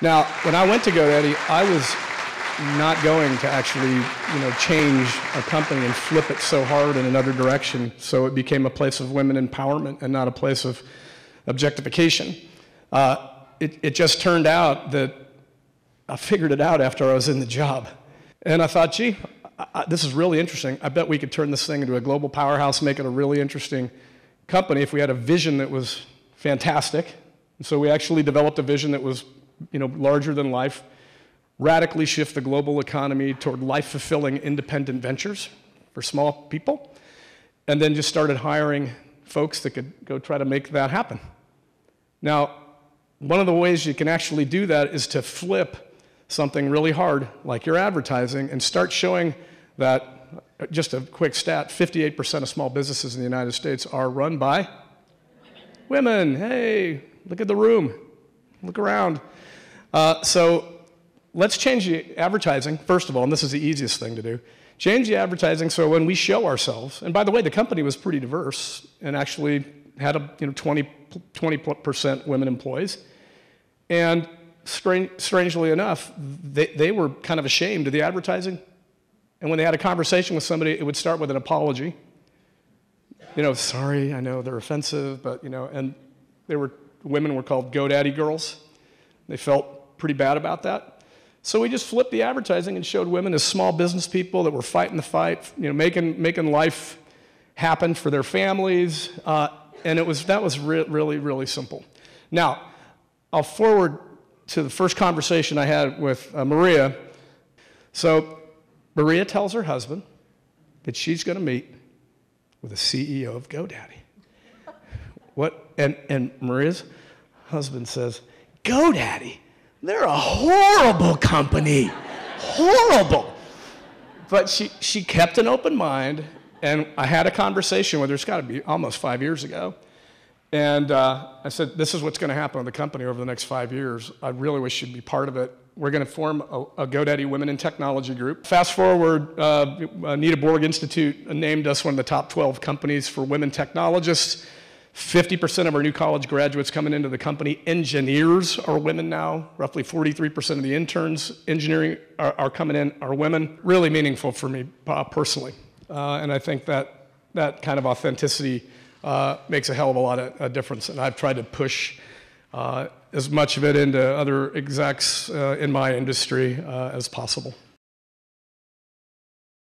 Now, when I went to GoDaddy, I was not going to actually, you know, change a company and flip it so hard in another direction so it became a place of women empowerment and not a place of objectification. Uh, it, it just turned out that I figured it out after I was in the job. And I thought, gee, I, I, this is really interesting. I bet we could turn this thing into a global powerhouse, make it a really interesting company if we had a vision that was fantastic. And so we actually developed a vision that was, you know, larger than life radically shift the global economy toward life fulfilling independent ventures for small people, and then just started hiring folks that could go try to make that happen. Now, one of the ways you can actually do that is to flip something really hard, like your advertising, and start showing that, just a quick stat 58% of small businesses in the United States are run by women. Hey, look at the room, look around. Uh, so let's change the advertising, first of all, and this is the easiest thing to do. Change the advertising so when we show ourselves, and by the way, the company was pretty diverse and actually had a, you know, 20, 20% women employees. And strange, strangely enough, they, they were kind of ashamed of the advertising. And when they had a conversation with somebody, it would start with an apology. You know, sorry, I know they're offensive, but, you know, and they were, women were called GoDaddy girls. They felt pretty bad about that. So we just flipped the advertising and showed women as small business people that were fighting the fight, you know, making, making life happen for their families. Uh, and it was, that was re- really, really simple. Now, I'll forward to the first conversation I had with uh, Maria. So Maria tells her husband that she's going to meet with the CEO of GoDaddy. What? And, and Maria's husband says, GoDaddy? They're a horrible company. horrible. But she, she kept an open mind, and I had a conversation with her, it's got to be almost five years ago. And uh, I said, This is what's going to happen with the company over the next five years. I really wish you'd be part of it. We're going to form a, a GoDaddy Women in Technology group. Fast forward, uh, Anita Borg Institute named us one of the top 12 companies for women technologists. 50% of our new college graduates coming into the company, engineers are women now. Roughly 43% of the interns engineering are, are coming in are women. Really meaningful for me uh, personally. Uh, and I think that that kind of authenticity uh, makes a hell of a lot of difference. And I've tried to push uh, as much of it into other execs uh, in my industry uh, as possible.